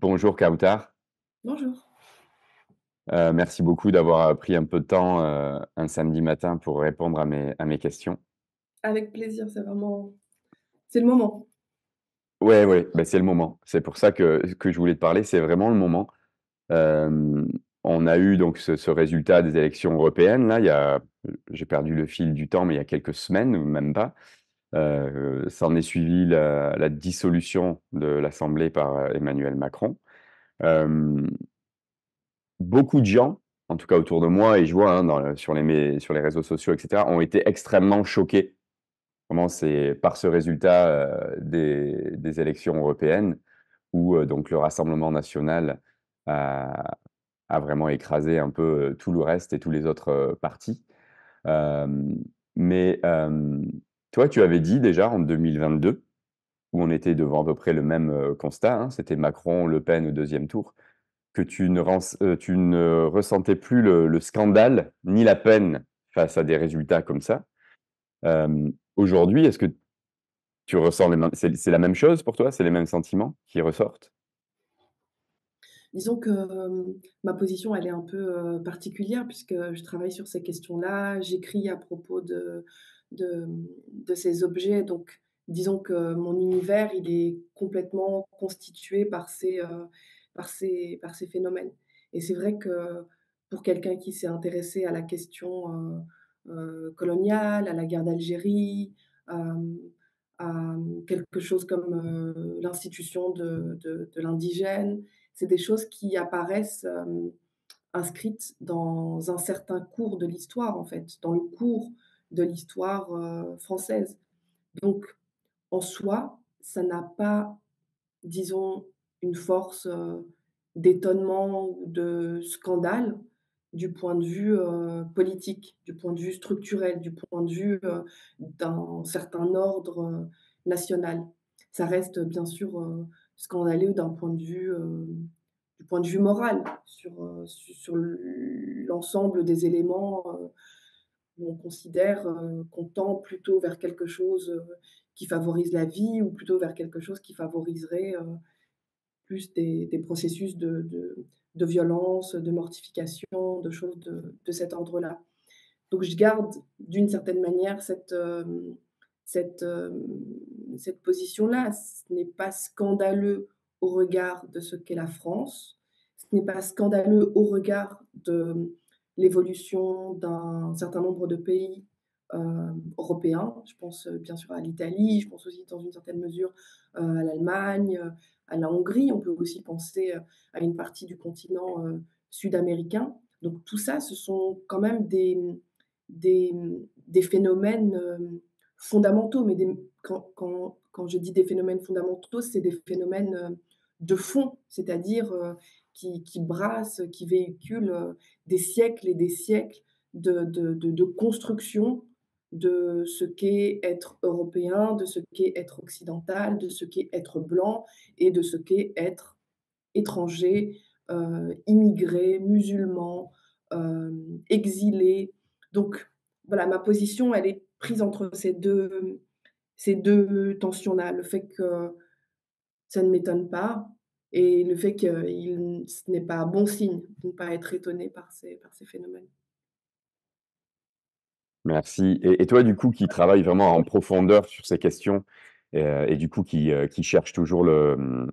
Bonjour Kautar. Bonjour. Heu, merci beaucoup d'avoir, pris un peu de temps, heu, un samedi matin pour répondre à mes à mes questions. Avec plaisir, c'est vraiment c'est le moment. Ouais, ouais, bah, c'est le moment. C'est pour ça que que je voulais te parler, c'est vraiment le moment. On a eu donc ce ce résultat des élections européennes là, il y a j'ai perdu le fil du temps, mais il y a quelques semaines ou même pas. Heu, s'en est suivi la dissolution de l'Assemblée par, Emmanuel Macron. Hem Beaucoup de gens, en tout cas autour de moi et je vois, hein, sur les réseaux sociaux et cetera, ont été extrêmement choqués. C'est par ce résultat, des élections européennes où, donc le Rassemblement national a vraiment écrasé un peu, tout le reste et tous les autres, partis. Mais, toi, tu avais dit déjà en 2022, où on était devant à peu près le même, constat, hein, c'était Macron-Le Pen au 2e tour, que tu ne ressentais plus le le scandale, ni la peine face à des résultats comme ça. Aujourd'hui, est-ce que tu ressens les mêmes la même chose pour toi? C'est les mêmes sentiments qui ressortent? Disons que, ma position, elle est un peu, particulière puisque je travaille sur ces questions-là, j'écris à propos de de, ces objets. Donc disons que mon univers, il est complètement constitué par ces, heu, par ces par ces phénomènes. Et c'est vrai que pour quelqu'un qui s'est intéressé à la question, heu heu, coloniale, à la guerre d'Algérie, à, quelque chose comme, l'institution de de l'indigène, c'est des choses qui apparaissent, inscrites dans un certain cours de l'histoire, en fait, dans le cours de l'histoire, heu, française. Donc en soi, ça n'a pas, disons, une force, heu, d'étonnement ou de scandale du point de vue, heu, politique, du point de vue structurel, du point de vue, d'un certain ordre, national. Ça reste bien sûr, scandaleux d'un point de vue, du point de vue moral sur, sur l'ensemble des éléments, on considère, heu, qu'on tend plutôt vers quelque chose, heu, qui favorise la vie ou plutôt vers quelque chose qui favoriserait, heu, plus des processus de violence, de mortification, de choses de cet ordre-là. Donc je garde d'une certaine manière cette, cette, position-là. Ce n'est pas scandaleux au regard de ce qu'est la France. Ce n'est pas scandaleux au regard de, l'évolution d'un certain nombre de pays, hem, européens. Je pense, heu, bien sûr à l'Italie, je pense aussi dans une certaine mesure, heu, à l'Allemagne, à la Hongrie. On peut aussi penser, à une partie du continent, sud-américain. Donc tout ça, ce sont quand même des, des, des phénomènes, fondamentaux, mais des quand quand quand je dis des phénomènes fondamentaux, c'est des phénomènes, de fond, c'est-à-dire, qui qui brassent, qui véhiculent, heu, des siècles et des siècles de de construction de ce qu'est être européen, de ce qu'est être occidental, de ce qu'est être blanc et de ce qu'est être étranger, heu, immigré, musulman, hem, exilé. Donc voilà, ma position, elle est prise entre ces 2 ces 2 tensions-là. Le fait que ça ne m'étonne pas et le fait qu'il ce n'est pas bon signe de ne pas être étonné par ces par ces phénomènes. Merci et toi, du coup, qui travaille vraiment en profondeur sur ces questions, heu et du coup qui, heu, qui cherche toujours le, mmh,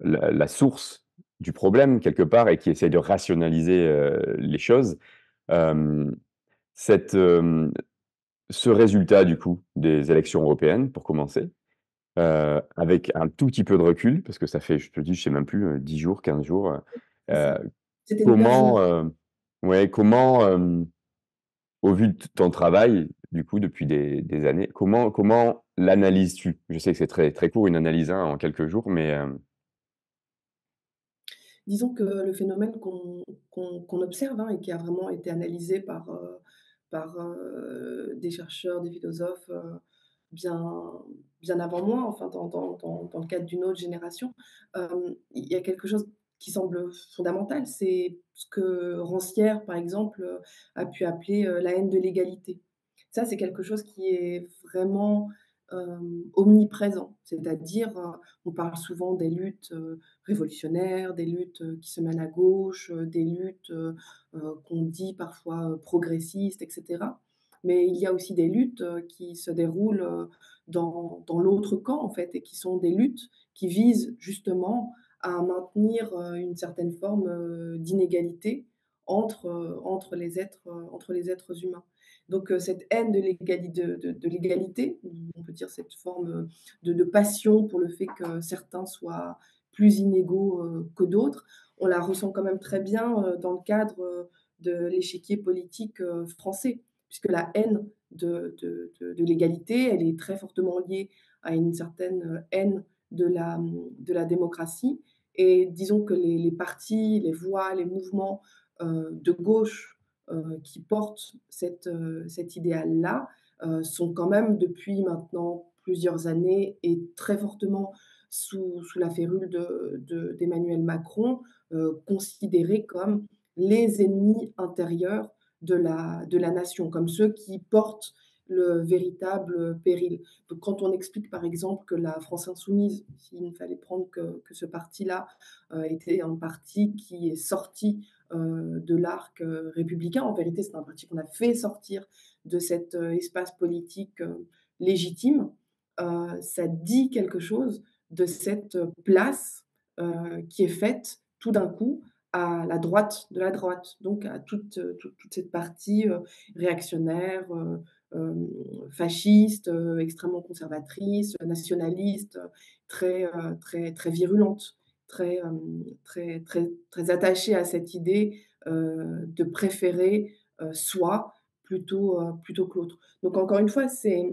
la source du problème quelque part et qui essaie de rationaliser, heu, les choses. Hem, cette, hem, ce résultat du coup des élections européennes pour commencer, heu, avec un tout petit peu de recul, parce que ça fait, je te dis, je sais même plus, heu, 10 jours, 15 jours, heu C'est ça. C'était le 15 comment, heu, ouais, comment, hem, au vu de ton travail, du coup, depuis des des années, comment comment l'analyses-tu? Je sais que c'est très très court une analyse, hein, en quelques jours, mais, hem Disons que le phénomène qu'on qu'on qu'on observe, hein, et qui a vraiment été analysé par, heu, par, heu, des chercheurs, des philosophes, heu, bien bien avant moi, enfin dans le cadre d'une autre génération, hem, il y a quelque chose qui semble fondamental, c'est ce que Rancière, par exemple, heu, a pu appeler, heu, la haine de l'égalité. Ça, c'est quelque chose qui est vraiment, omniprésent. C'est-à-dire, on parle souvent des luttes, révolutionnaires, des luttes, qui se mènent à gauche, des luttes, qu'on dit parfois, progressistes et cetera. Mais il y a aussi des luttes, qui se déroulent, dans l'autre camp, en fait et qui sont des luttes qui visent justement à maintenir, heu, une certaine forme, heu, d'inégalité entre, heu, entre les êtres, entre les êtres humains. Donc cette haine de l'égali de de l'égalité, on peut dire cette forme, de passion pour le fait que certains soient plus inégaux, que d'autres, on la ressent quand même très bien, dans le cadre, de l'échiquier politique, français. Puisque la haine de l'égalité, elle est très fortement liée à une certaine, heu, haine de la, de démocratie. Et disons que les partis, les voix, les mouvements, heu, de gauche, heu, qui portent cet, idéal-là, sont quand même depuis maintenant plusieurs années et très fortement sous la férule de de d'Emmanuel Macron, considérés comme les ennemis intérieurs de la de la nation, comme ceux qui portent le véritable péril. Donc quand on explique par exemple que la France insoumise, s'il ne fallait prendre que que ce parti-là, heu, était un parti qui est sorti, heu, de l'arc, heu, républicain. En vérité, c'est un parti qu'on a fait sortir de cet, espace politique, légitime. Ça dit quelque chose de cette place, qui est faite tout d'un coup à la droite de la droite, donc à toute, heu, toute cette partie, heu, réactionnaire, heu, hem, fasciste, extrêmement conservatrice, nationaliste, très, très très virulente, très, très très très attachée à cette idée, de préférer, soi plutôt, plutôt que l'autre. Donc encore une fois, c'est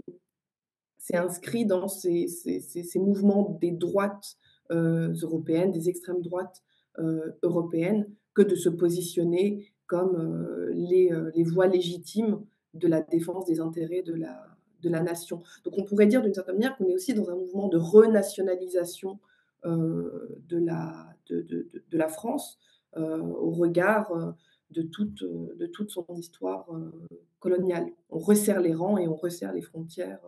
inscrit dans ces ces ces mouvements des droites, européennes, des extrêmes droites, heu, européennes, que de se positionner comme, heu, les, heu, les voix légitimes de la défense des intérêts de la de la nation. Donc on pourrait dire d'une certaine manière qu'on est aussi dans un mouvement de renationalisation, de la de de de la France, au regard, de toute, de toute son histoire, coloniale. On resserre les rangs et on resserre les frontières,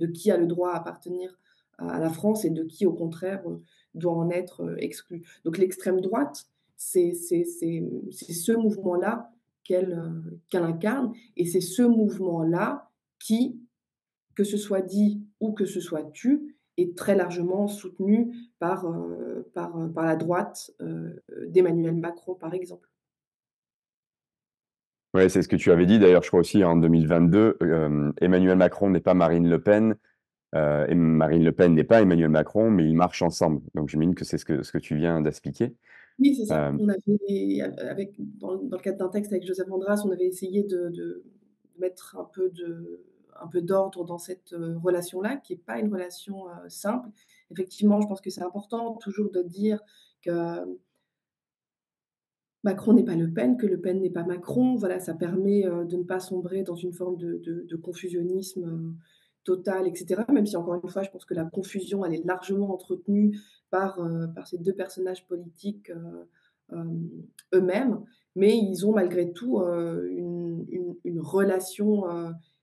de qui a le droit à appartenir à la France et de qui, au contraire, heu, doit en être, heu, exclu. Donc l'extrême droite, c'est ce mouvement-là qu'elle, heu, qu'elle incarne et c'est ce mouvement-là qui, que ce soit dit ou que ce soit tu, est très largement soutenu par, par, par la droite, d'Emmanuel Macron, par exemple. Ouais, c'est ce que tu avais dit d'ailleurs, je crois aussi en 2022, hem, Emmanuel Macron n'est pas Marine Le Pen, heu, et Marine Le Pen n'est pas Emmanuel Macron, mais ils marchent ensemble. Donc j'imagine que c'est ce que ce que tu viens d'expliquer. Oui, c'est ça. Hem, On avait avec dans dans le cadre d'un texte avec Joseph Andras, on avait essayé de de mettre un peu de un peu d'ordre dans cette, heu, relation-là, qui est pas une relation, simple. Effectivement, je pense que c'est important toujours de dire que Macron n'est pas Le Pen, que Le Pen n'est pas Macron. Voilà, ça permet, de ne pas sombrer dans une forme de de de confusionnisme, total et cetera. Même si encore une fois, je pense que la confusion, elle est largement entretenue par, heu, par ces 2 personnages politiques, heu, hem, eux-mêmes. Mais ils ont malgré tout, une une relation,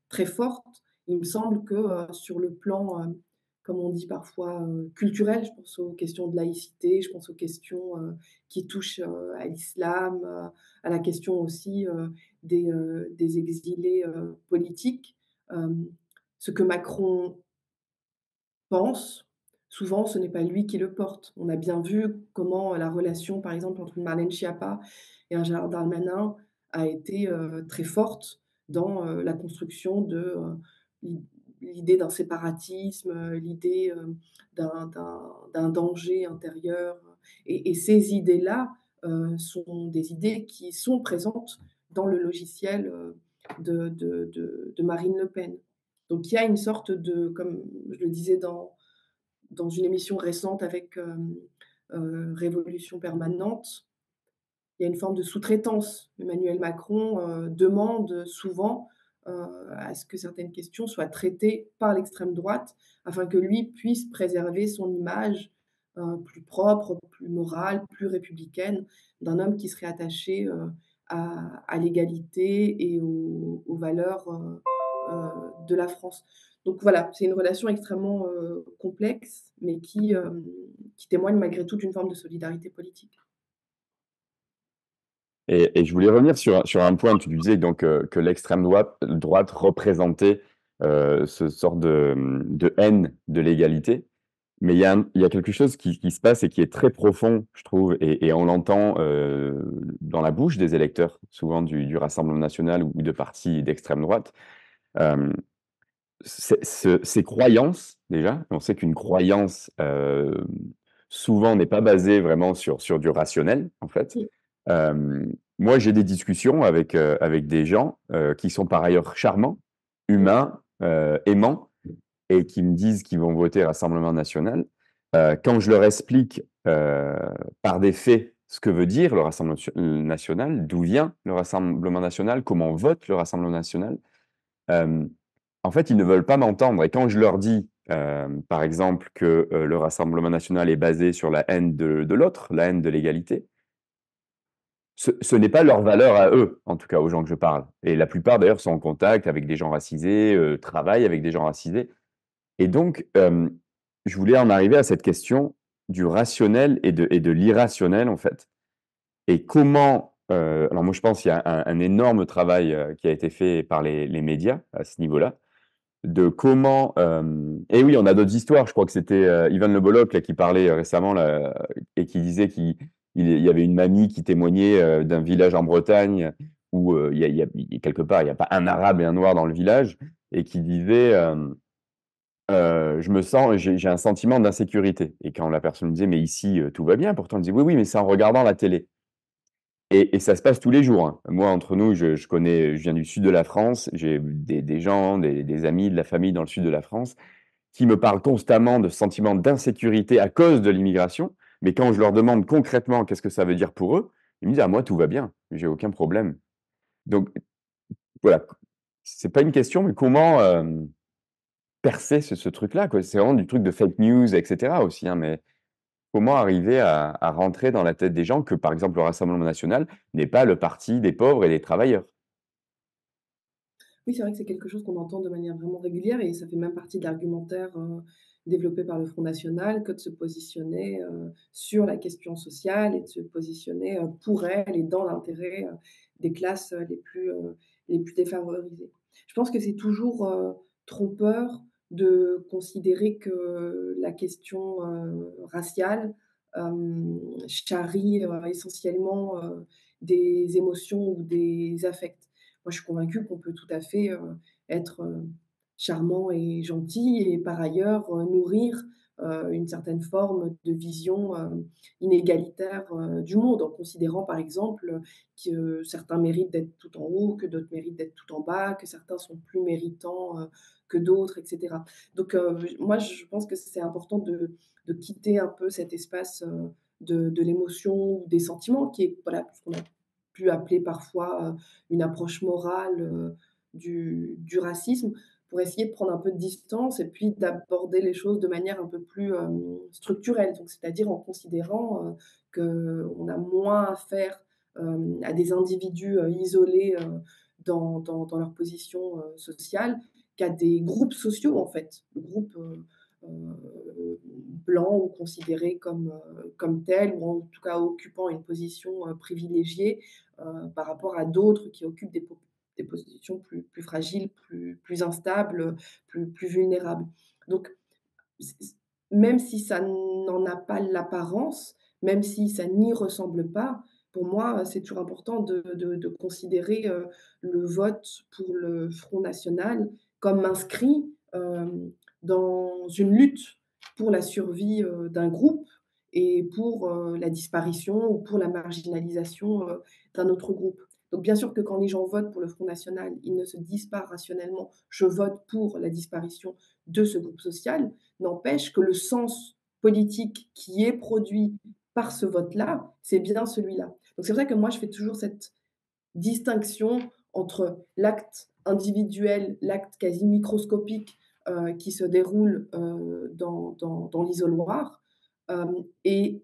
très forte. Il me semble que, sur le plan, comme on dit parfois, culturel, je pense aux questions de laïcité, je pense aux questions, qui touchent, à l'islam, à la question aussi, des, des exilés, politiques. Ce que Macron pense, souvent ce n'est pas lui qui le porte. On a bien vu comment la relation, par exemple, entre Marlène Schiappa et un Gérald Darmanin a été, heu, très forte dans, heu, la construction de, l'i l'idée d'un séparatisme, l'idée, d'un danger intérieur et ces idées-là, sont des idées qui sont présentes dans le logiciel, de Marine Le Pen. Donc il y a une sorte de comme je le disais dans dans une émission récente avec, hem, heu, Révolution permanente, il y a une forme de sous-traitance. Emmanuel Macron, heu, demande souvent, à ce que certaines questions soient traitées par l'extrême droite, afin que lui puisse préserver son image, plus propre, plus morale, plus républicaine, d'un homme qui serait attaché, à l'égalité et aux valeurs, de la France. Donc voilà, c'est une relation extrêmement, heu, complexe, mais qui, hem, qui témoigne malgré tout d'une forme de solidarité politique. Et je voulais revenir sur sur un point. Tu disais donc, que l'extrême droite représentait, ce sort de, de haine de l'égalité. Mais il y a quelque chose qui se passe et qui est très profond, je trouve et on l'entend, dans la bouche des électeurs, souvent du du Rassemblement national ou de partis d'extrême droite. Ces ce ces croyances, déjà, on sait qu'une croyance, souvent n'est pas basée vraiment sur sur du rationnel, en fait. Moi, j'ai des discussions avec, avec des gens, qui sont par ailleurs charmants, humains, aimants et qui me disent qu'ils vont voter Rassemblement national. Quand je leur explique, par des faits, ce que veut dire le Rassemblement nation national, d'où vient le Rassemblement national, comment vote le Rassemblement national, en fait, ils ne veulent pas m'entendre. Et quand je leur dis, hem, par exemple que, heu, le Rassemblement national est basé sur la haine de l'autre, la haine de l'égalité ce n'est pas leur valeur à eux, en tout cas aux gens que je parle. Et la plupart d'ailleurs sont en contact avec des gens racisés, travaillent avec des gens racisés. Et donc je voulais en arriver à cette question du rationnel et de l'irrationnel, en fait. Et comment, heu alors moi je pense qu'il y a un énorme travail, heu, qui a été fait par les médias à ce niveau-là, de comment, hem et oui, on a d'autres histoires. Je crois que c'était, heu, Ivan Le Bolloc là qui parlait, récemment là et qui disait qu'il il il y avait une mamie qui témoignait, d'un village en Bretagne où, il y a quelque part, il y a pas un arabe et un noir dans le village et qui disait, «Je me sens j'ai un sentiment d'insécurité» et quand la personne disait: «Mais ici, tout va bien pourtant», elle disait: «Oui, oui, mais c'est en regardant la télé». Et ça se passe tous les jours, hein. Moi, entre nous, je connais je viens du sud de la France, j'ai des gens, des amis, de la famille dans le sud de la France qui me parlent constamment de sentiments d'insécurité à cause de l'immigration, mais quand je leur demande concrètement qu'est-ce que ça veut dire pour eux, ils me disent: «Ah moi tout va bien, j'ai aucun problème». Donc voilà, c'est pas une question, mais comment, hem, percer ce ce truc-là? C'est vraiment du truc de fake news et cetera aussi, hein, mais comment arriver à rentrer dans la tête des gens que, par exemple, le Rassemblement national n'est pas le parti des pauvres et des travailleurs? Oui, c'est vrai que c'est quelque chose qu'on entend de manière vraiment régulière et ça fait même partie de l'argumentaire, heu, développé par le Front national que de se positionner, heu, sur la question sociale et de se positionner, heu, pour elle et dans l'intérêt, des classes, les plus, défavorisées. Je pense que c'est toujours, trompeur de considérer que la question, heu, raciale, hem, charrie, heu, essentiellement, des émotions ou des affects. Moi, je suis convaincue qu'on peut tout à fait, être, charmant et gentil et par ailleurs, nourrir, une certaine forme de vision, inégalitaire, du monde, en considérant par exemple, que certains méritent d'être tout en haut, que d'autres méritent d'être tout en bas, que certains sont plus méritants, que d'autres et cetera. Donc, heu, moi je pense que c'est important de de quitter un peu cet espace, heu, de l'émotion ou des sentiments qui est voilà, ce qu'on a pu appeler parfois, heu, une approche morale, du du racisme, pour essayer de prendre un peu de distance et puis d'aborder les choses de manière un peu plus, structurelle. Donc c'est-à-dire en considérant, qu'on a moins affaire, hem, à des individus, isolés, dans dans leur position, sociale, qu'à des groupes sociaux en fait. Groupes, heu heu, blancs ou considérés comme, heu, comme tels ou en tout cas occupant une position, heu, privilégiée, par rapport à d'autres qui occupent des po des positions plus fragiles, plus instables, plus vulnérables. Donc même si ça n'en a pas l'apparence, même si ça n'y ressemble pas, pour moi, c'est toujours important de de considérer, le vote pour le Front national comme inscrit, hem, dans une lutte pour la survie, heu, d'un groupe et pour, heu, la disparition ou pour la marginalisation, d'un autre groupe. Donc bien sûr que quand les gens votent pour le Front national, ils ne se disent pas rationnellement: «Je vote pour la disparition de ce groupe social». N'empêche que le sens politique qui est produit par ce vote-là, c'est bien celui-là. Donc c'est vrai que moi je fais toujours cette distinction entre l'acte individuel, l'acte quasi microscopique, heu, qui se déroule, heu, dans dans dans l'isoloir, hem et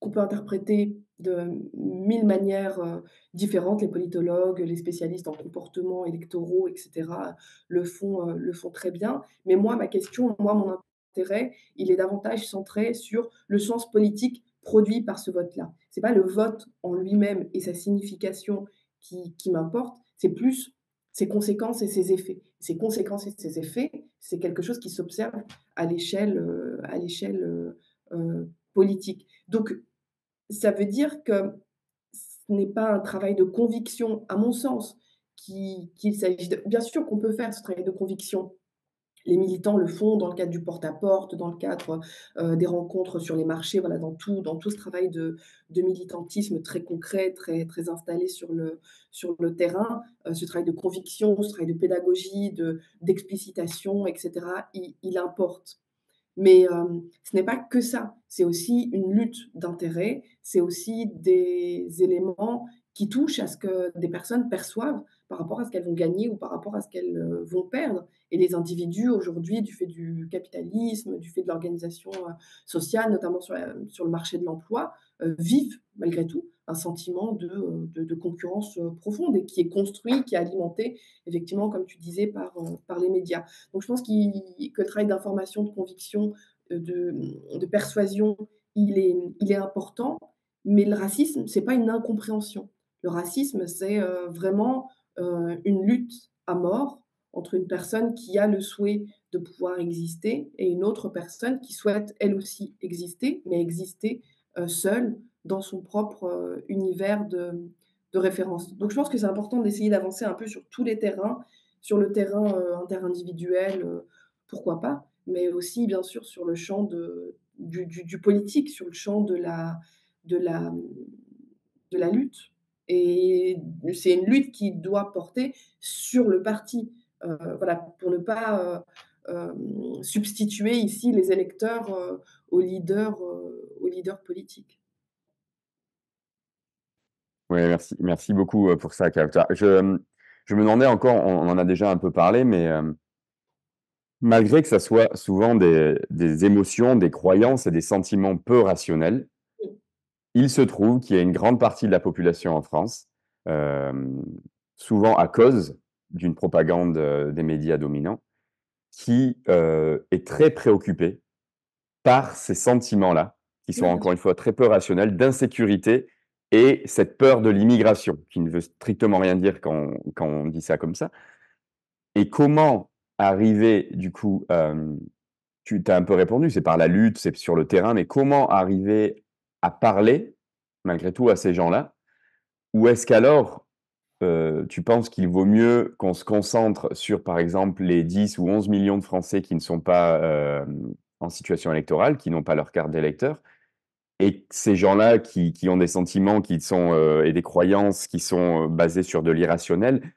qu'on peut interpréter de mille manières, différentes. Les politologues, les spécialistes en comportements électoraux et cetera, le font, le font très bien. Mais moi, ma question, moi, mon intérêt, il est davantage centré sur le sens politique produit par ce vote-là. C'est pas le vote en lui-même et sa signification qui qui m'importe, c'est plus ses conséquences et ses effets. Ses conséquences et ses effets, c'est quelque chose qui s'observe à l'échelle, heu, à heu heu, politique. Donc ça veut dire que ce n'est pas un travail de conviction, à mon sens, qui qu'il s'agit de bien sûr qu'on peut faire ce travail de conviction. Les militants le font dans le cadre du porte-à-porte, dans le cadre, heu, des rencontres sur les marchés, voilà, dans tout dans tout ce travail de militantisme très concret, très très installé sur le sur le terrain. Heu, ce travail de conviction, ce travail de pédagogie, de d'explicitation et cetera, il importe. Mais hem, ce n'est pas que ça, c'est aussi une lutte d'intérêts, c'est aussi des éléments qui touchent à ce que des personnes perçoivent par rapport à ce qu'elles vont gagner ou par rapport à ce qu'elles, heu, vont perdre. Et les individus aujourd'hui, du fait du capitalisme, du fait de l'organisation, heu, sociale, notamment sur sur le marché de l'emploi, heu, vivent malgré tout un sentiment de, de concurrence, profonde et qui est construit, qui est alimenté effectivement, comme tu disais, par, par les médias. Donc je pense qu'il que le travail d'information, de conviction, de, de persuasion, il est il est important, mais le racisme, c'est pas une incompréhension. Le racisme, c'est, vraiment, heu, une lutte à mort entre une personne qui a le souhait de pouvoir exister et une autre personne qui souhaite elle aussi exister, mais exister, heu, seule dans son propre, heu, univers de référence. Donc je pense que c'est important d'essayer d'avancer un peu sur tous les terrains, sur le terrain, interindividuel, pourquoi pas, mais aussi bien sûr sur le champ du politique, sur le champ de la lutte et c'est une lutte qui doit porter sur le parti, heu, voilà, pour ne pas, heu, hem, substituer ici les électeurs, aux leaders, aux leaders politiques. Ouais, merci merci beaucoup, pour ça, Kautar. Je, me demandais encore, on en a déjà un peu parlé, mais, malgré que ça soit souvent des émotions, des croyances et des sentiments peu rationnels. Il se trouve qu'il y a une grande partie de la population en France, hem, souvent à cause d'une propagande, heu, des médias dominants, qui, heu, est très préoccupée par ces sentiments-là, qui sont bien encore une fois très peu rationnels, d'insécurité et cette peur de l'immigration, qui ne veut strictement rien dire quand on quand on dit ça comme ça. Et comment arriver du coup, tu tu as un peu répondu, c'est par la lutte, c'est sur le terrain, mais comment arriver à parler, malgré tout, à ces gens-là? Ou est-ce qu'alors, heu, tu penses qu'il vaut mieux qu'on se concentre sur, par exemple, les 10 ou 11 millions de Français qui ne sont pas, hem, en situation électorale, qui n'ont pas leur carte d'électeur et ces gens-là qui ont des sentiments qui sont, heu et des croyances qui sont, basées sur de l'irrationnel,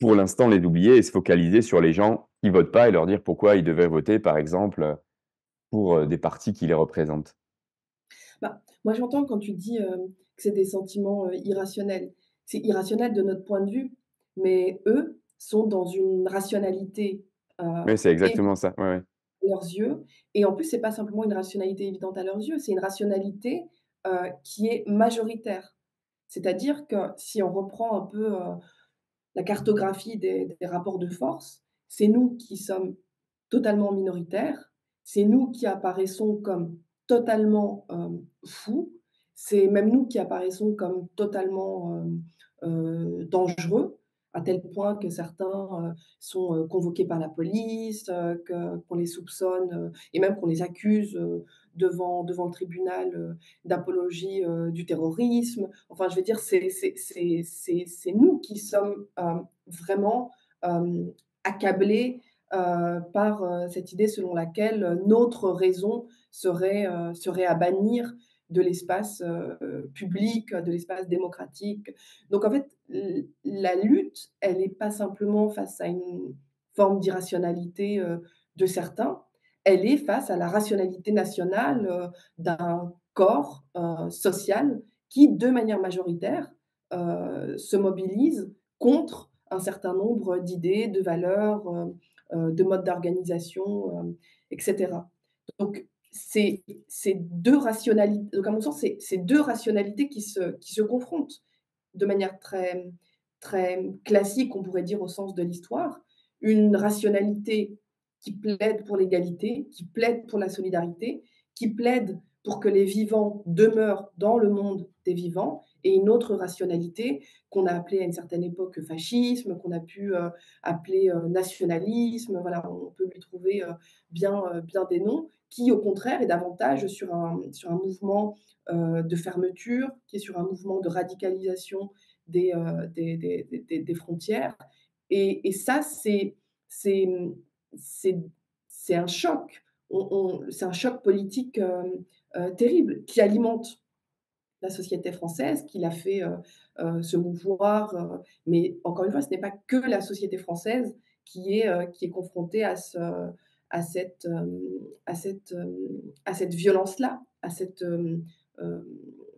pour l'instant les oublier et se focaliser sur les gens qui votent pas et leur dire pourquoi ils devraient voter, par exemple, pour, des partis qui les représentent? Bah, moi j'entends quand tu dis, hem, que c'est des sentiments, heu, irrationnels. C'est irrationnel de notre point de vue, mais eux sont dans une rationalité, heu, Oui, c'est exactement ça. Ouais, ouais. à leurs yeux et en plus c'est pas simplement une rationalité évidente à leurs yeux, c'est une rationalité, heu, qui est majoritaire. C'est-à-dire que si on reprend un peu, la cartographie des des rapports de force, c'est nous qui sommes totalement minoritaires, c'est nous qui apparaissons comme totalement, hem, fous, c'est même nous qui apparaissons comme totalement, hem, heu, dangereux, à tel point que certains, sont, convoqués par la police, qu'on les soupçonne, et même qu'on les accuse, devant devant le tribunal, d'apologie, du terrorisme. Enfin, je veux dire, c'est nous qui sommes, vraiment, accablés, par, cette idée selon laquelle, notre raison serait, heu, serait à bannir de l'espace, heu, public, de l'espace démocratique. Donc en fait, la lutte, elle est pas simplement face à une forme d'irrationalité, heu, de certains, elle est face à la rationalité nationale, d'un corps, social qui, de manière majoritaire, se mobilise contre un certain nombre d'idées, de valeurs, de modes d'organisation, hem, et cetera. Donc c'est 2 rationalités donc à mon sens, c'est 2 rationalités qui se qui se confrontent de manière très très classique, on pourrait dire au sens de l'histoire. Une rationalité qui plaide pour l'égalité, qui plaide pour la solidarité, qui plaide pour que les vivants demeurent dans le monde des vivants, et une autre rationalité qu'on a appelée à une certaine époque fascisme, qu'on a pu euh, appeler euh, nationalisme, voilà, on peut lui trouver euh, bien, bien des noms, qui au contraire est davantage sur un, sur un mouvement de fermeture, qui est sur un mouvement de radicalisation des, des, des, des, frontières. Et, et ça, c'est un choc. C'est un choc politique terrible qui alimente la société française, qui l'a fait euh, euh, se mouvoir. mais encore une fois, ce n'est pas que la société française qui est, qui est confrontée à, ce, à cette, à cette, à cette violence-là, à cette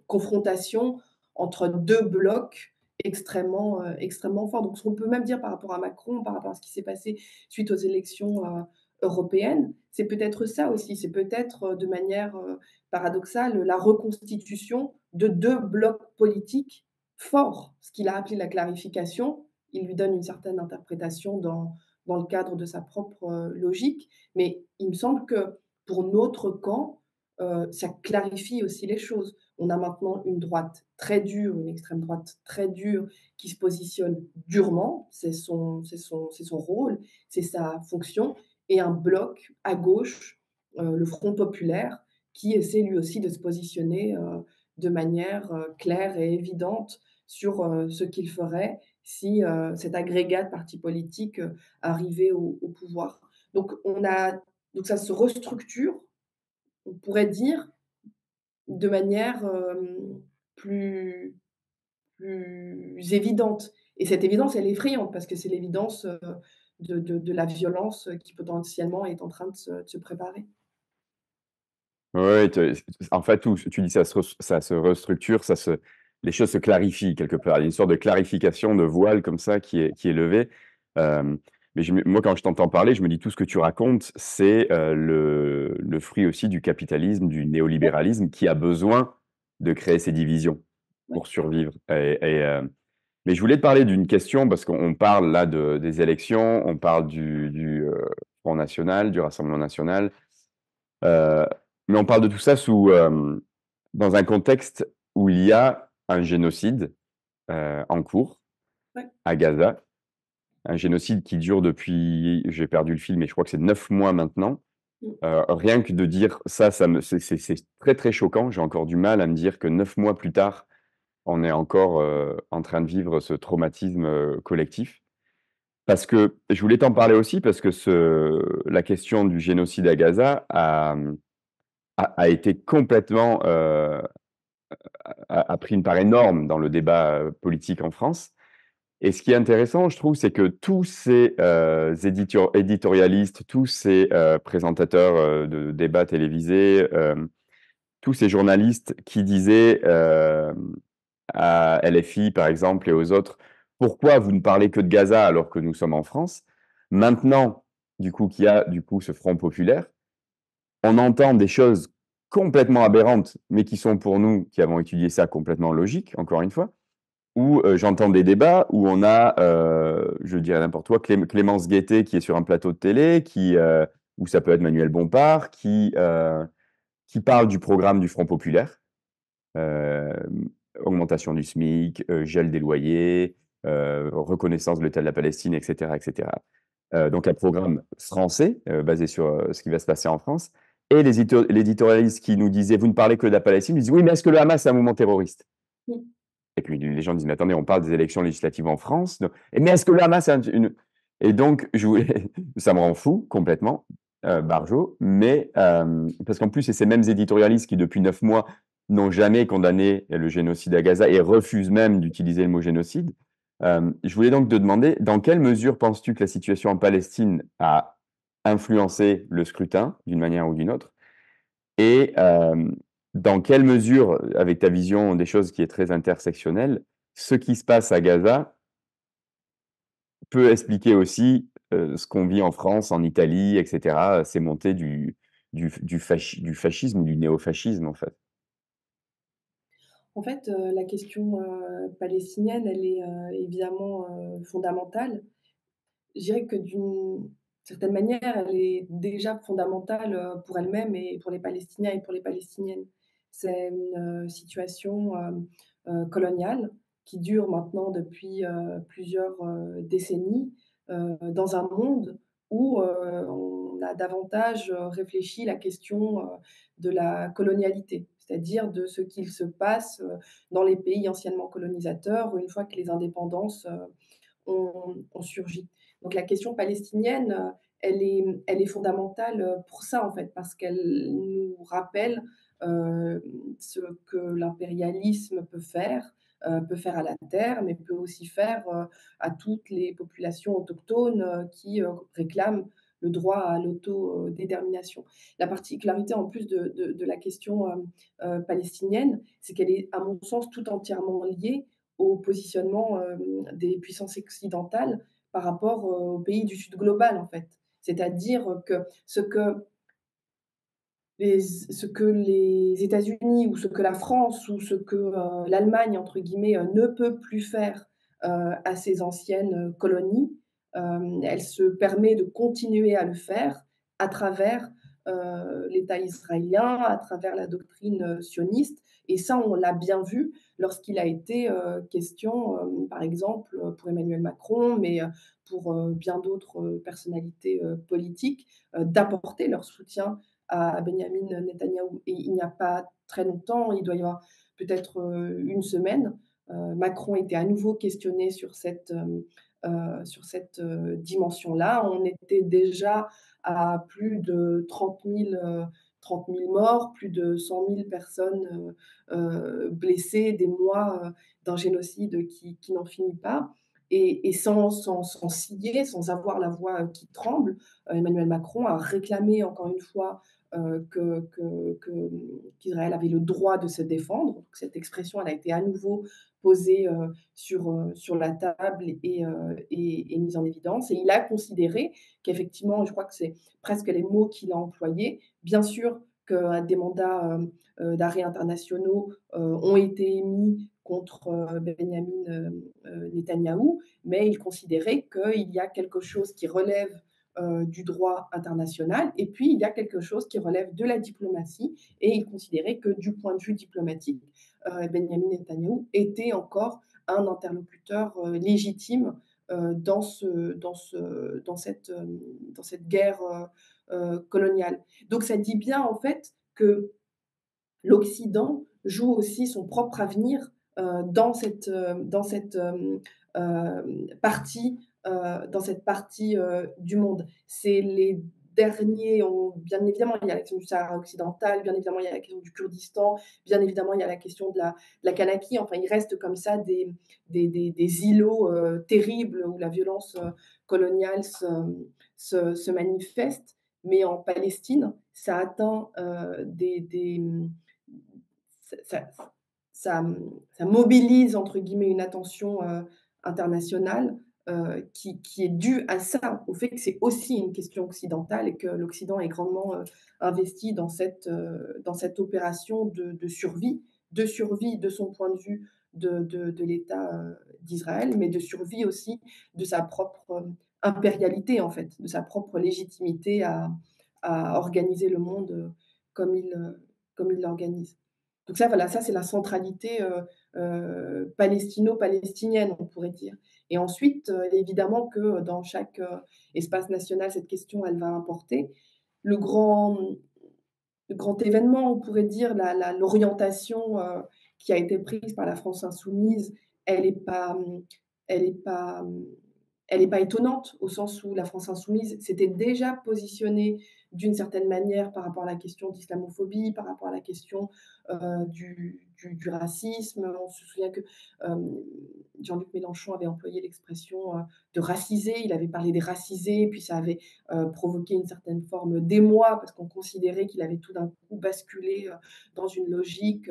confrontation entre deux blocs extrêmement, extrêmement forts. Donc, peut même dire par rapport à Macron, par rapport à ce qui s'est passé suite aux élections européenne, c'est peut-être ça aussi, c'est peut-être euh, de manière euh, paradoxale la reconstitution de deux blocs politiques forts, ce qu'il a appelé la clarification. Il lui donne une certaine interprétation dans, dans le cadre de sa propre euh, logique, mais il me semble que pour notre camp, ça clarifie aussi les choses. On a maintenant une droite très dure, une extrême droite très dure qui se positionne durement, c'est son, son, son rôle, c'est sa fonction, et un bloc à gauche, euh, le Front populaire, qui essaie lui aussi de se positionner euh, de manière euh, claire et évidente sur ce qu'il ferait si cet agrégat de partis politiques arrivait au, pouvoir. Donc, on a, donc ça se restructure, on pourrait dire, de manière plus, plus évidente. Et cette évidence, elle est effrayante parce que c'est l'évidence de, de, la violence qui potentiellement est en train de se, préparer. Oui, en fait, tu dis ça se, ça se restructure, ça se, les choses se clarifient quelque part. Il y a une sorte de clarification de voile comme ça qui est, qui est levée. Euh, mais moi, quand je t'entends parler, je me dis tout ce que tu racontes, c'est euh, le, le, fruit aussi du capitalisme, du néolibéralisme qui a besoin de créer ces divisions pour survivre. Et, euh, mais je voulais te parler d'une question parce qu'on parle là de, des élections, on parle du, du euh, Front National, du Rassemblement National, euh, mais on parle de tout ça sous, euh, dans un contexte où il y a un génocide en cours à Gaza, un génocide qui dure depuis, j'ai perdu le fil, mais je crois que c'est neuf mois maintenant. Mm. rien que de dire ça, ça me, c'est très très choquant. J'ai encore du mal à me dire que neuf mois plus tard, on est encore euh, en train de vivre ce traumatisme euh, collectif. Parce que je voulais t'en parler aussi parce que la question du génocide à Gaza a, a, été complètement euh, a, pris une part énorme dans le débat politique en France. Et ce qui est intéressant, je trouve, c'est que tous ces éditorialistes, tous ces présentateurs de débats télévisés, tous ces journalistes qui disaient à LFI, par exemple, et aux autres, pourquoi vous ne parlez que de Gaza alors que nous sommes en France? Maintenant, du coup, qu'il y a du coup ce front populaire, on entend des choses complètement aberrantes, mais qui sont pour nous, qui avons étudié ça, complètement logiques, encore une fois, où euh, j'entends des débats où on a, euh, je dirais n'importe quoi, Clémence Guettet qui est sur un plateau de télé, qui, euh, ou ça peut être Manuel Bompard, qui, qui parle du programme du Front populaire augmentation du SMIC, euh, gel des loyers, euh, reconnaissance de l'État de la Palestine, etc. etc. Euh, donc un programme français basé sur ce qui va se passer en France. Et l'éditorialiste qui nous disait, vous ne parlez que de la Palestine, ils disent, oui, mais est-ce que le Hamas est un mouvement terroriste? Et puis les gens disent, mais attendez, on parle des élections législatives en France. mais est-ce que le Hamas est une... Et donc, je voulais... ça me rend fou complètement, euh, Barjo, mais parce qu'en plus, c'est ces mêmes éditorialistes qui, depuis neuf mois, n'ont jamais condamné le génocide à Gaza et refusent même d'utiliser le mot génocide. Euh, je voulais donc te demander, dans quelle mesure penses-tu que la situation en Palestine a influencé le scrutin d'une manière ou d'une autre? Et euh, dans quelle mesure, avec ta vision des choses qui est très intersectionnelle, ce qui se passe à Gaza peut expliquer aussi euh, ce qu'on vit en France, en Italie, etc., ces montées du, du du du fascisme ou du néofascisme, en fait? En fait, heu, la question, heu, palestinienne, elle est, heu, évidemment, fondamentale. Je dirais que d'une certaine manière, elle est déjà fondamentale, pour elle-même et pour les Palestiniens et pour les Palestiniennes. C'est une, situation, coloniale qui dure maintenant depuis, plusieurs, décennies, dans un monde où, on a davantage, réfléchi la question, de la colonialité. C'est-à-dire de ce qu'il se passe, heu, dans les pays anciennement colonisateurs, une fois que les indépendances, heu, ont ont surgi. Donc la question palestinienne, heu, elle est elle est fondamentale, pour ça, en fait, parce qu'elle nous rappelle, ce que l'impérialisme peut faire, peut faire à la terre, mais peut aussi faire, à toutes les populations autochtones, qui, réclament le droit à l'autodétermination. La particularité en plus de la question, hem, heu, palestinienne, c'est qu'elle est, à mon sens, tout entièrement liée au positionnement, hem, des puissances occidentales par rapport, aux pays du Sud global, en fait. C'est-à-dire que ce que les États-Unis ou ce que la France ou ce que, «l'Allemagne» entre guillemets, ne peut plus faire, à ses anciennes, colonies, elle se permet de continuer à le faire à travers, heu, l'État israélien, à travers la doctrine, heu, sioniste et ça, on l'a bien vu lorsqu'il a été, question, par exemple, pour Emmanuel Macron, mais, pour, bien d'autres, personnalités, politiques, d'apporter leur soutien à Benyamin Netanyahou. Et il n'y a pas très longtemps, il doit y avoir peut-être euh, une semaine, euh, Macron était à nouveau questionné sur cette, euh, sur cette euh, dimension-là. On était déjà à plus de 30 000, euh, 30 000 morts, plus de 100 000 personnes euh, blessées, des mois d'un génocide qui, n'en finit pas. Et, sans, sans, sans scier, sans avoir la voix qui tremble, Emmanuel Macron a réclamé encore une fois que, que, qu'Israël avait le droit de se défendre. Cette expression, elle a été à nouveau posée euh, sur, euh, sur la table et, euh, et, et, mise en évidence. Et il a considéré qu'effectivement, je crois que c'est presque les mots qu'il a employés, bien sûr que des mandats euh, d'arrêt internationaux euh, ont été émis contre euh, Benjamin Netanyahou, mais il considérait qu'il y a quelque chose qui relève euh, du droit international. Et puis, il y a quelque chose qui relève de la diplomatie. Et il considérait que du point de vue diplomatique, euh, Benjamin Netanyahu était encore un interlocuteur euh, légitime euh, dans, ce, dans, ce, dans, cette, euh, dans cette guerre euh, coloniale. Donc, ça dit bien, en fait, que l'Occident joue aussi son propre avenir dans cette, dans cette partie euh, dans cette partie euh, du monde. C'est les derniers, on, bien évidemment, il y a la question du Sahara occidental, bien évidemment, il y a la question du Kurdistan, bien évidemment, il y a la question de la, de la Kanaki. Enfin, il reste comme ça des, des, des, îlots euh, terribles où la violence euh, coloniale se, se, se, manifeste. Mais en Palestine, ça atteint euh, des. ça, ça, mobilise, entre guillemets, une attention euh, internationale euh, qui, est due à ça, au fait que c'est aussi une question occidentale et que l'Occident est grandement euh, investi dans cette, euh, dans cette opération de, survie, de survie de son point de vue de, de, l'État d'Israël, mais de survie aussi de sa propre impérialité, en fait, de sa propre légitimité à, à organiser le monde comme il, comme il l'organise. Donc ça, voilà, ça c'est la centralité palestino-palestinienne, on pourrait dire. Et ensuite, euh, évidemment que dans chaque espace national, cette question, elle va importer. Le grand, le grand événement, on pourrait dire, l'orientation la, qui a été prise par la France insoumise, elle n'est pas, elle est pas, elle n'est pas étonnante au sens où la France insoumise s'était déjà positionnée d'une certaine manière par rapport à la question d'islamophobie, par rapport à la question euh, du, racisme. On se souvient que euh, Jean-Luc Mélenchon avait employé l'expression euh, de raciser, il avait parlé des racisés, puis ça avait provoqué une certaine forme d'émoi parce qu'on considérait qu'il avait tout d'un coup basculé dans une logique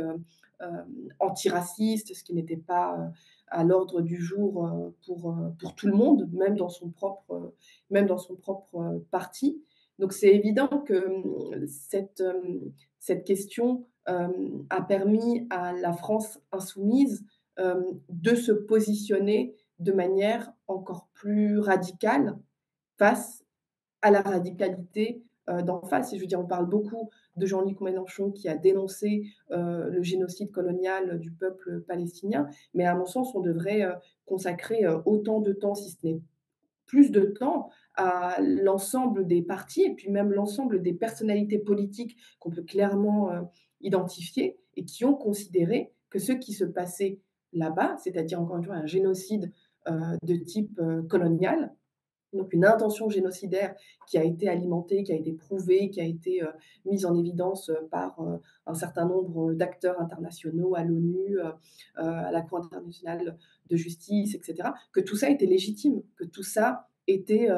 antiraciste, ce qui n'était pas à l'ordre du jour pour, pour tout le monde, même dans son propre, même dans son propre parti. Donc c'est évident que, cette, cette question, a permis à la France insoumise, de se positionner de manière encore plus radicale face à la radicalité, d'en face. Et je veux dire, on parle beaucoup de Jean-Luc Mélenchon qui a dénoncé, heu, le génocide colonial du peuple palestinien, mais à mon sens, on devrait, heu, consacrer, autant de temps, si ce n'est plus de temps à l'ensemble des partis et puis même l'ensemble des personnalités politiques qu'on peut clairement, identifier et qui ont considéré que ce qui se passait là-bas, c'est-à-dire encore une fois un génocide, de type, colonial, donc une intention génocidaire qui a été alimentée, qui a été prouvée, qui a été, heu, mise en évidence, heu, par, heu, un certain nombre d'acteurs internationaux, à l'ONU, à la Cour internationale de justice et cetera, que tout ça était légitime, que tout ça était,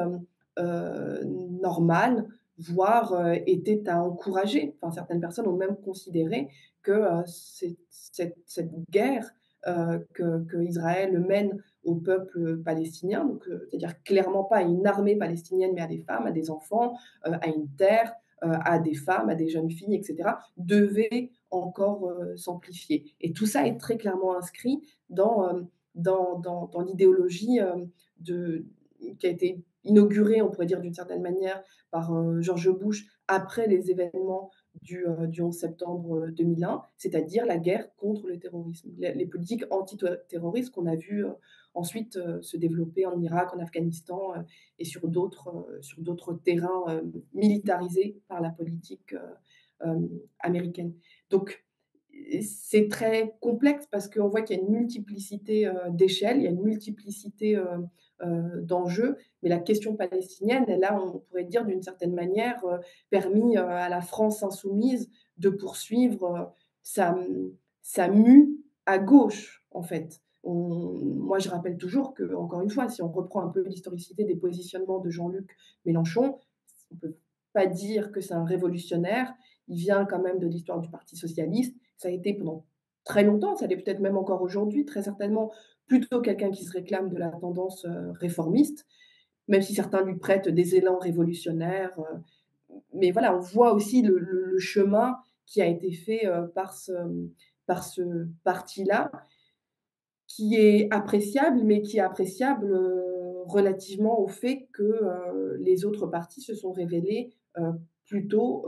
normal, voire, était à encourager. Enfin, certaines personnes ont même considéré que, cette guerre, que que Israël mène au peuple palestinien, donc heu, c'est-à-dire clairement pas à une armée palestinienne, mais à des femmes, à des enfants, heu, à une terre, heu, à des femmes, à des jeunes filles, et cetera, devait encore, s'amplifier. Et tout ça est très clairement inscrit dans, dans dans dans l'idéologie, de qui a été inaugurée, on pourrait dire d'une certaine manière, par, George Bush après les événements du, heu, du 11 septembre, heu, 2001, c'est-à-dire la guerre contre le terrorisme. Les les politiques antiterroristes qu'on a vues, heu, ensuite, se développer en Irak, en Afghanistan, et sur d'autres, terrains, militarisés par la politique, américaine. C'est très complexe parce qu'on voit qu'il y a une multiplicité, heu, d'échelles, il y a une multiplicité, heu heu, d'enjeux, mais la question palestinienne, elle a, on pourrait dire d'une certaine manière, permis, à la France insoumise de poursuivre, sa, sa mue à gauche, en fait. Moi, je rappelle toujours que, encore une fois, si on reprend un peu l'historicité des positionnements de Jean-Luc Mélenchon, on peut pas dire que c'est un révolutionnaire. Il vient quand même de l'histoire du Parti socialiste. Ça a été pendant très longtemps, ça l'est peut-être même encore aujourd'hui, très certainement, plutôt quelqu'un qui se réclame de la tendance, heu, réformiste, même si certains lui prêtent des élans révolutionnaires, heu, mais voilà, on voit aussi le chemin qui a été fait, heu, par ce, par ce parti-là, qui est appréciable, mais qui est appréciable, relativement au fait que, les autres partis se sont révélés, plutôt,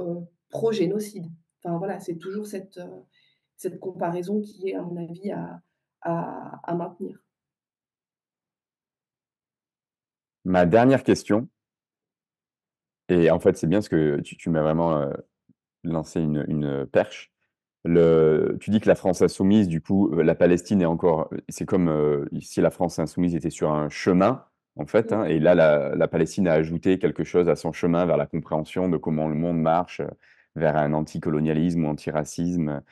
pro-génocide. Enfin voilà, c'est toujours cette, cette comparaison qui est, à mon avis, à à à maintenir. Ma dernière question et en fait, c'est bien parce que tu tu m'as vraiment, heu, lancé une une, perche. Le tu dis que la France insoumise, du coup, heu, la Palestine est encore, c'est comme, heu, si la France insoumise était sur un chemin, en fait, hein, et là, la la Palestine a ajouté quelque chose à son chemin vers la compréhension de comment le monde marche, vers un anticolonialisme ou antiracisme,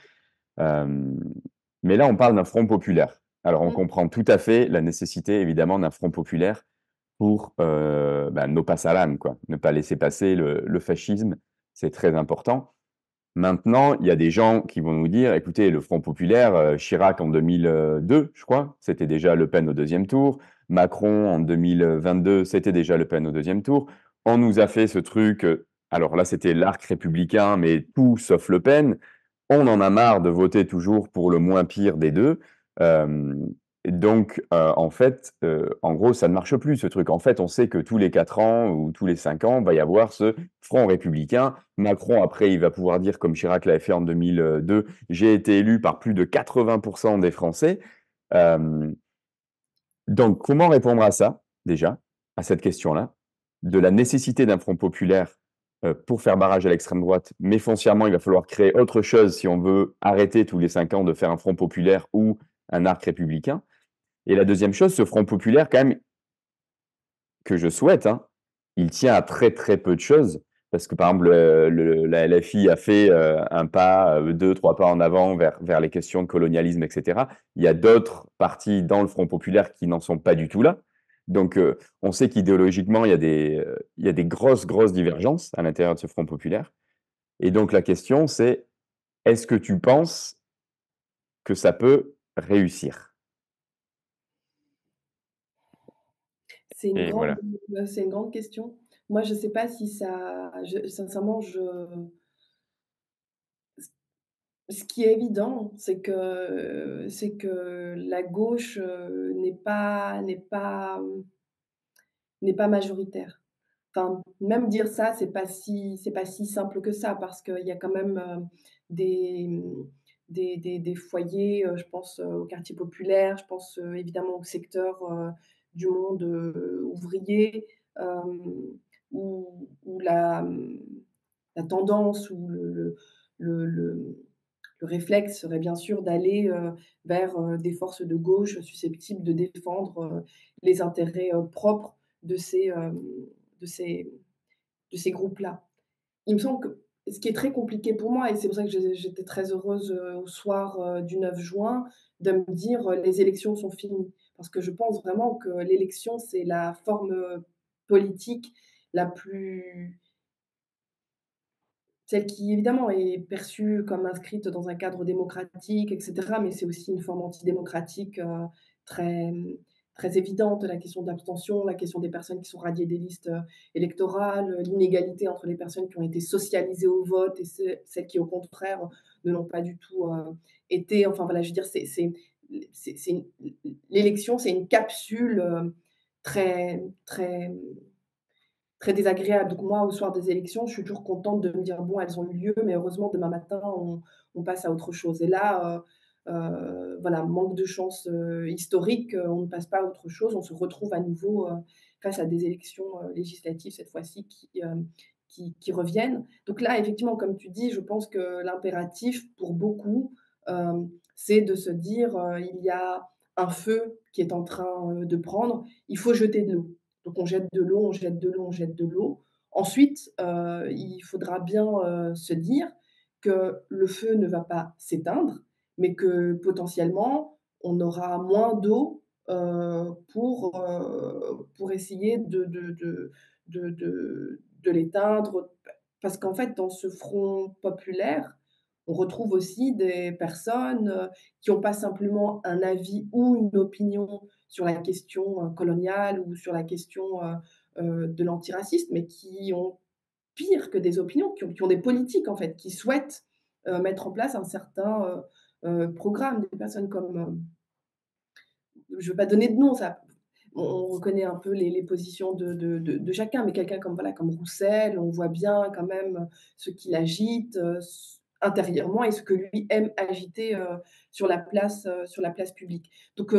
mais là, on parle d'un front populaire. Alors, on Mmh. comprend tout à fait la nécessité, évidemment, d'un front populaire pour, no pass al quoi, ne pas laisser passer le le fascisme, c'est très important. Maintenant, il y a des gens qui vont nous dire: «Écoutez, le Front populaire, heu, Chirac en 2002, je crois, c'était déjà Le Pen au deuxième tour. Macron en 2022, c'était déjà Le Pen au deuxième tour. On nous a fait ce truc», heu, alors là, c'était l'arc républicain, mais tout sauf Le Pen. On en a marre de voter toujours pour le moins pire des 2. Hem, donc, heu, en fait, heu, en gros, ça ne marche plus ce truc. En fait, on sait que tous les 4 ans ou tous les 5 ans, va y avoir ce front républicain. Macron, après, il va pouvoir dire, comme Chirac l'avait fait en 2002: «J'ai été élu par plus de 80 des Français». Donc comment répondre à ça, déjà, à cette question-là? De la nécessité d'un front populaire, pour faire barrage à l'extrême droite, mais foncièrement, il va falloir créer autre chose si on veut arrêter tous les 5 ans de faire un front populaire ou un arc républicain. Et la deuxième chose, ce front populaire quand même que je souhaite, hein, il tient à très, très peu de choses parce que, par exemple, le le la LFI a fait, heu, un pas, heu, 2-3 pas en avant vers vers les questions de colonialisme et cetera. Il y a d'autres partis dans le Front populaire qui n'en sont pas du tout là. Donc, heu, on sait qu'idéologiquement, il y a des, il y a des grosses, grosses divergences à l'intérieur de ce Front populaire et donc la question c'est: est-ce que tu penses que ça peut réussir? C'est une Et grande, voilà. heu, c'est une grande question. Moi, je sais pas si ça je sincèrement, je ce qui est évident, c'est que c'est que la gauche, heu, n'est pas n'est pas, mmh, n'est pas majoritaire. Enfin, même dire ça, c'est pas si c'est pas si simple que ça parce qu'il y a quand même, heu, des, des des foyers, je pense, heu, aux quartiers populaires, je pense, évidemment au secteur, du monde, ouvrier, où où la, la tendance ou le le le réflexe serait bien sûr d'aller, heu, vers, heu, des forces de gauche susceptibles de défendre, heu, les intérêts, propres de ces, de ces de ces groupes-là. Il me semble que ce qui est très compliqué pour moi et c'est pour ça que j'étais très heureuse, heu, au soir, du 9 juin, de me dire, «Les élections sont finies». Parce que je pense vraiment que l'élection, c'est la forme, politique la plus celle qui évidemment est perçue comme inscrite dans un cadre démocratique et cetera, mais c'est aussi une forme antidémocratique, heu, très, très évidente. La question de l'abstention, la question des personnes qui sont radiées des listes, heu, électorales, l'inégalité entre les personnes qui ont été socialisées au vote et celles qui au contraire ne l'ont pas du tout, heu, été. Enfin voilà, je veux dire, l'élection, c'est une capsule, très très, Très désagréable. Donc moi, au soir des élections, je suis toujours contente de me dire: «Bon, elles ont eu lieu, mais heureusement demain matin, on passe à autre chose» et là, heu heu, voilà, manque de chance, heu, historique, on ne passe pas à autre chose. On se retrouve à nouveau, face à des élections, législatives cette fois-ci qui, reviennent. Donc là, effectivement, comme tu dis, je pense que l'impératif pour beaucoup, c'est de se dire, «Il y a un feu qui est en train, de prendre, il faut jeter de l'eau». Donc on jette de l'eau, on jette de l'eau, on jette de l'eau. Ensuite, heu, il faudra bien, heu, se dire que le feu ne va pas s'éteindre, mais que potentiellement, on aura moins d'eau, heu, pour, pour essayer de de de de de l'éteindre. parce qu'en fait, dans ce front populaire, on retrouve aussi des personnes, qui ont pas simplement un avis ou une opinion sur la question, heu, coloniale ou sur la question, heu heu, de l'antiracisme, mais qui ont pire que des opinions, qui ont qui des politiques, en fait, qui souhaitent, mettre en place un certain, programme. Des personnes comme, je ne veux pas donner de nom, ça on on reconnaît un peu les positions de chacun, mais quelqu'un comme, voilà, comme Roussel, on voit bien quand même ce qu'il agite, intérieurement et ce que lui aime agiter, sur la place, sur la place publique. Donc,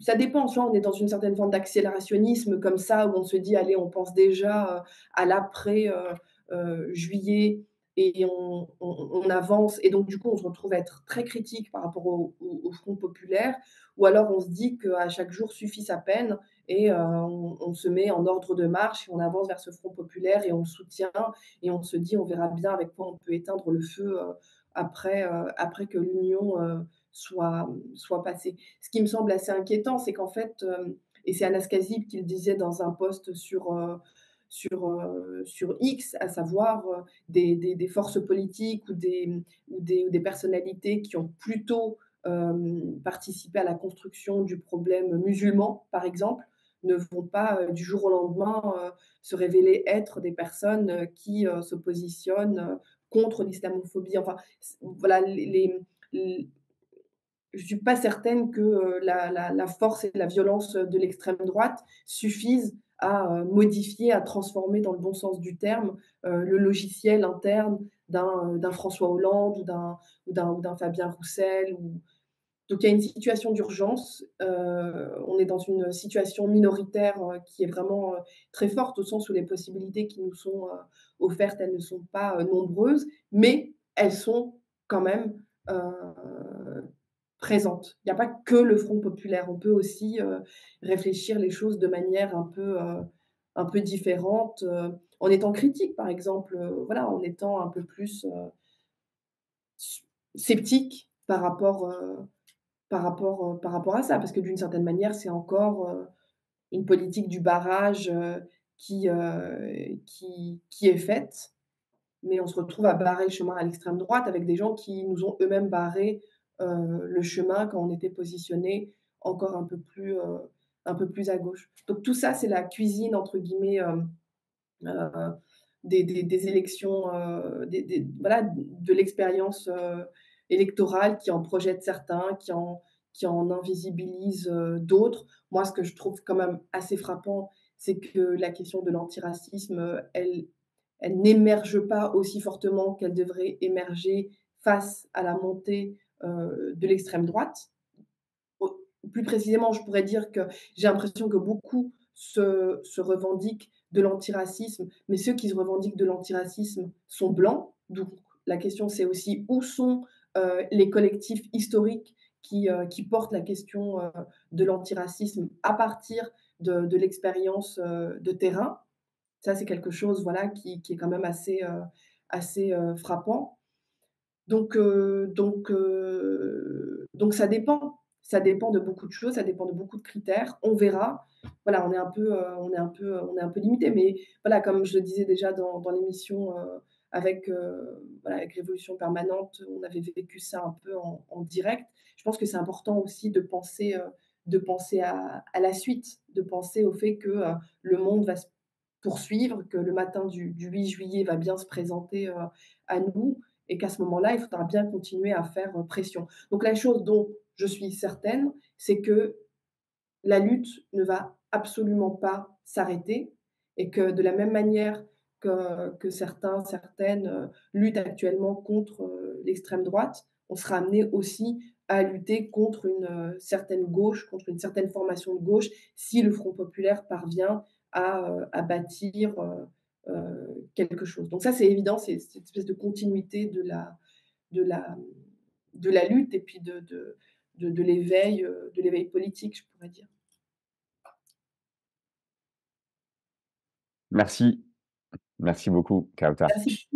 ça dépend, soit on est dans une certaine forme d'accélérationnisme comme ça, où on se dit: «Allez, on pense déjà, heu, à l'après, heu heu, juillet et on avance» et donc du coup, on se retrouve à être très critique par rapport au Front populaire. Ou alors on se dit qu'à chaque jour suffit sa peine et on se met en ordre de marche et on avance vers ce Front populaire et on le soutient et on se dit: «On verra bien avec quoi on peut éteindre le feu, après, après que l'union, soit, soit passée». Ce qui me semble assez inquiétant, c'est qu'en fait, hem et c'est Anas Kazib qui le disait dans un post sur, heu, sur, heu, sur X, à savoir, des des forces politiques ou des, ou des des personnalités qui ont plutôt, participé à la construction du problème musulman, par exemple, ne vont pas, du jour au lendemain, se révéler être des personnes, qui, se positionnent, contre l'islamophobie. Enfin, voilà, les je suis pas certaine que, heu, la force et la violence, de l'extrême droite suffisent à, heu, modifier, à transformer dans le bon sens du terme, heu, le logiciel interne d'un, François Hollande ou d'un Fabien Roussel ou donc il y a une situation d'urgence, on est dans une situation minoritaire, qui est vraiment, très forte au sens où les possibilités qui nous sont, offertes, elles ne sont pas, nombreuses, mais elles sont quand même, Présente. Il n'y a pas que le Front populaire. On peut aussi, heu, réfléchir les choses de manière un peu, heu, un peu différente, heu, en étant critique, par exemple, voilà, en étant un peu plus, sceptique par rapport, par rapport, par rapport à ça. Parce que d'une certaine manière, c'est encore, une politique du barrage, qui, qui qui est faite, mais on se retrouve à barrer le chemin à l'extrême droite avec des gens qui nous ont eux-mêmes barré, le chemin quand on était positionnés encore un peu plus, heu, un peu plus à gauche. Donc tout ça, c'est la «cuisine» entre guillemets, heu, des des élections, voilà, de l'expérience, électorale qui en projette certains, qui en qui en invisibilise, d'autres. Moi, ce que je trouve quand même assez frappant, c'est que la question de l'antiracisme, elle elle n'émerge pas aussi fortement qu'elle devrait émerger face à la montée, de l'extrême droite. Plus précisément, je pourrais dire que j'ai l'impression que beaucoup se revendiquent de l'antiracisme, mais ceux qui se revendiquent de l'antiracisme sont blancs. Donc la question, c'est aussi où sont, heu, les collectifs historiques qui, qui portent la question, de l'antiracisme à partir de l'expérience, de terrain. Ça, c'est quelque chose, voilà, qui est quand même assez, frappant. Donc donc heu, donc ça dépend. Ça dépend de beaucoup de choses, ça dépend de beaucoup de critères. On verra. Voilà, on est un peu, heu, on est un peu, limité, mais voilà, comme je le disais déjà dans l'émission, avec, Révolution Permanente, on avait vécu ça un peu en direct. Je pense que c'est important aussi de penser, à la suite, de penser au fait que, le monde va se poursuivre, que le matin du du 8 juillet va bien se présenter, à nous et qu'à ce moment-là, il faudra bien continuer à faire, heu, pression. Donc la chose dont je suis certaine, c'est que la lutte ne va absolument pas s'arrêter et que de la même manière que certains, certaines, heu, luttent actuellement contre, heu, l'extrême droite, on sera amené aussi à lutter contre une, certaine gauche, contre une certaine formation de gauche, si le Front populaire parvient à, bâtir, quelque chose. Donc ça, c'est évident, c'est cette espèce de continuité de la de la de la lutte et puis de de de de l'éveil, heu, de l'éveil politique, je pourrais dire. Merci, merci beaucoup, Kautar. Merci.